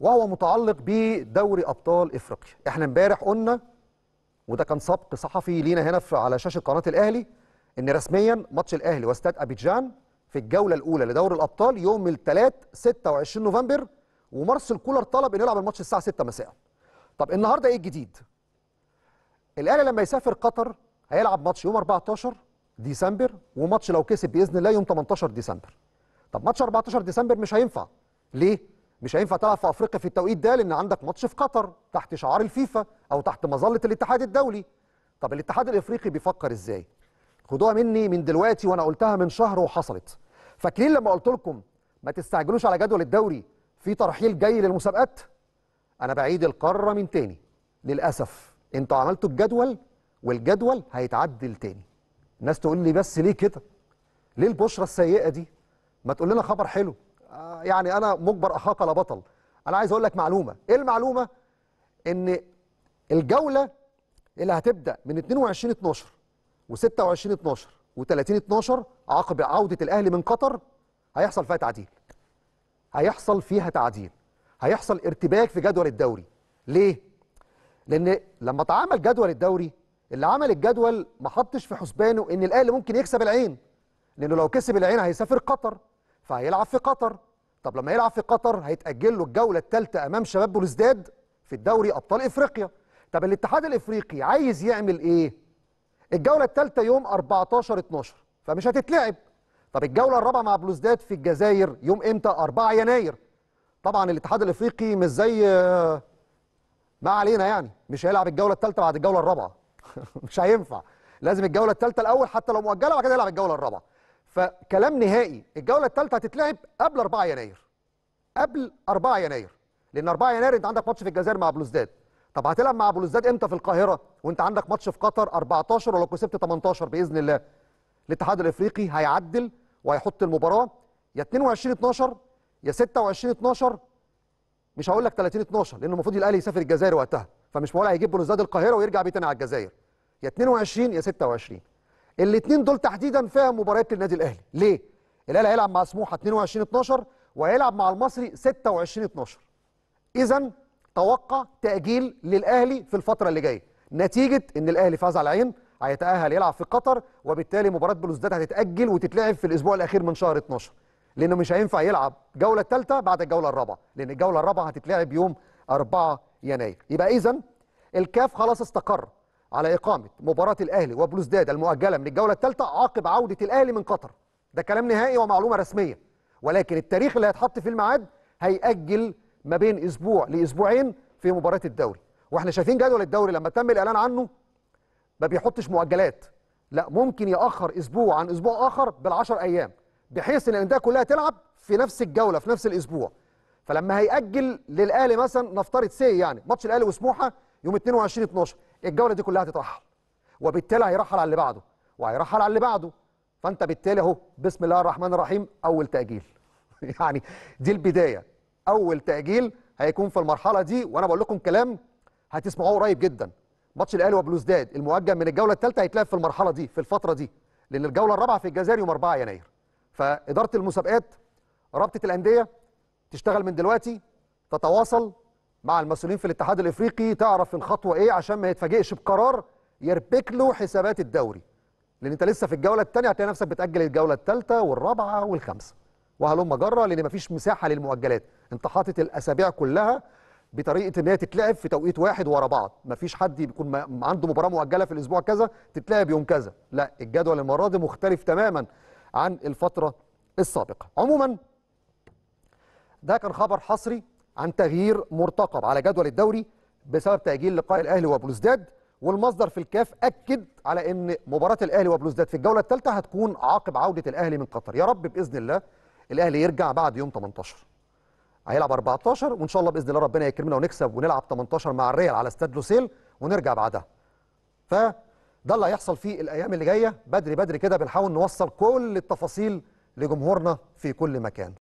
وهو متعلق بدوري أبطال إفريقيا. إحنا امبارح قلنا وده كان سبق صحفي لينا هنا في على شاشة قناة الأهلي إن رسميا ماتش الأهلي واستاد أبيجان في الجولة الأولى لدوري الأبطال يوم الثلاث 26 نوفمبر ومارسيل كولر طلب إنه يلعب الماتش الساعة 6 مساء. طب النهارده إيه الجديد؟ الأهلي لما يسافر قطر هيلعب ماتش يوم 14 ديسمبر وماتش لو كسب بإذن الله يوم 18 ديسمبر. طب ماتش 14 ديسمبر مش هينفع. ليه؟ مش هينفع تلعب في أفريقيا في التوقيت ده لأن عندك ماتش في قطر تحت شعار الفيفا أو تحت مظلة الاتحاد الدولي. طب الاتحاد الإفريقي بيفكر إزاي؟ خدوها مني من دلوقتي وأنا قلتها من شهر وحصلت. فاكرين لما قلت لكم ما تستعجلوش على جدول الدوري في ترحيل جاي للمسابقات؟ أنا بعيد القارة من تاني. للأسف أنتوا عملتوا الجدول والجدول هيتعدل تاني. الناس تقول لي بس ليه كده؟ ليه البشرة السيئة دي؟ ما تقول لنا خبر حلو. يعني أنا مجبر اخاك لا بطل. أنا عايز أقول لك معلومة. إيه المعلومة؟ إن الجولة اللي هتبدأ من 22 12 و26 12 و30 12 عقب عودة الأهلي من قطر هيحصل فيها تعديل. هيحصل فيها تعديل. هيحصل ارتباك في جدول الدوري. ليه؟ لأن لما اتعمل جدول الدوري اللي عمل الجدول ما حطش في حسبانه إن الأهلي ممكن يكسب العين. لأنه لو كسب العين هيسافر قطر. فهيلعب في قطر. طب لما يلعب في قطر هيتأجل له الجولة الثالثه أمام شباب بلوزداد في الدوري أبطال إفريقيا. طب الاتحاد الإفريقي عايز يعمل إيه؟ الجولة الثالثه يوم 14 12 فمش هتتلعب. طب الجولة الرابعة مع بلوزداد في الجزائر يوم إمتى؟ 4 يناير. طبعا الاتحاد الإفريقي مش زي ما علينا يعني. مش هيلعب الجولة الثالثه بعد الجولة الرابعة. مش هينفع. لازم الجولة الثالثه الأول حتى لو مؤجلة وبعد كده يلعب الجولة الرابعة. فكلام نهائي. الجولة الثالثه هتتلعب قبل 4 يناير. قبل 4 يناير. لأن 4 يناير أنت عندك ماتش في الجزائر مع بلوزداد طب هتلعب مع بلوزداد إمتى في القاهرة؟ وأنت عندك ماتش في قطر 14 ولو كسبت 18 بإذن الله. الاتحاد الإفريقي هيعدل وهيحط المباراة. يا 22 12 يا 26 12 مش هقول لك 30 12 لأن المفروض الأهلي يسافر الجزائر وقتها. فمش معقول هيجيب بلوزداد القاهرة ويرجع بيه تاني على الجزائر. يا 22 يا 26 الاثنين دول تحديدا فيها مباريات للنادي الأهلي. ليه؟ الأهلي هيلعب مع سموحة 22 12 وهيلعب مع المصري 26 12 اذا توقع تأجيل للأهلي في الفترة اللي جاية. نتيجة إن الأهلي فاز على العين هيتأهل يلعب في قطر وبالتالي مباراة بلوزداد هتتأجل وتتلعب في الأسبوع الأخير من شهر 12 لأنه مش هينفع يلعب جولة الثالثه بعد الجولة الرابعة لأن الجولة الرابعة هتتلعب يوم 4 يناير. يبقى اذا الكاف خلاص استقر. على إقامة مباراة الأهلي وبلوزداد المؤجلة من الجولة الثالثة عقب عودة الأهلي من قطر. ده كلام نهائي ومعلومة رسمية. ولكن التاريخ اللي هيتحط فيه الميعاد هيأجل ما بين أسبوع لأسبوعين في مباراة الدوري. وإحنا شايفين جدول الدوري لما تم الإعلان عنه ما بيحطش مؤجلات. لا ممكن يأخر أسبوع عن أسبوع آخر بالعشر أيام بحيث إن الأندية كلها تلعب في نفس الجولة في نفس الأسبوع. فلما هيأجل للأهلي مثلا نفترض سي يعني ماتش الأهلي وسموحة يوم 22 12 الجولة دي كلها هتترحل وبالتالي هيرحل على اللي بعده. وهيرحل على اللي بعده. فأنت بالتالي أهو بسم الله الرحمن الرحيم أول تأجيل. يعني دي البداية. أول تأجيل هيكون في المرحلة دي وأنا بقول لكم كلام هتسمعوه قريب جدا. ماتش الأهلي وبلوزداد المؤجل من الجولة الثالثة هيتلعب في المرحلة دي في الفترة دي. لأن الجولة الرابعة في الجزائر يوم 4 يناير. فإدارة المسابقات رابطة الأندية تشتغل من دلوقتي تتواصل مع المسؤولين في الاتحاد الإفريقي تعرف الخطوة إيه عشان ما يتفاجئش بقرار يربك له حسابات الدوري. لأن أنت لسه في الجولة الثانية هتلاقي نفسك بتأجل الجولة الثالثه والرابعة والخامسة. وهلم جرة لأن مفيش مساحة للمؤجلات. أنت حاطط الأسابيع كلها بطريقة إن هي تتلعب في توقيت واحد ورا بعض. مفيش حد بيكون عنده مباراة مؤجلة في الأسبوع كذا تتلعب يوم كذا. لا الجدول المرة دي مختلف تماما عن الفترة السابقة. عموما ده كان خبر حصري. عن تغيير مرتقب على جدول الدوري بسبب تأجيل لقاء الأهلي وبلوزداد والمصدر في الكاف أكد على أن مباراة الأهلي وبلوزداد في الجولة الثالثة هتكون عقب عودة الأهلي من قطر. يا رب بإذن الله الأهلي يرجع بعد يوم 18 هيلعب 14 وإن شاء الله بإذن الله ربنا يكرمنا ونكسب ونلعب 18 مع الريال على استاد لوسيل ونرجع بعدها. فده اللي هيحصل في الأيام اللي جاية. بدري بدري كده بنحاول نوصل كل التفاصيل لجمهورنا في كل مكان.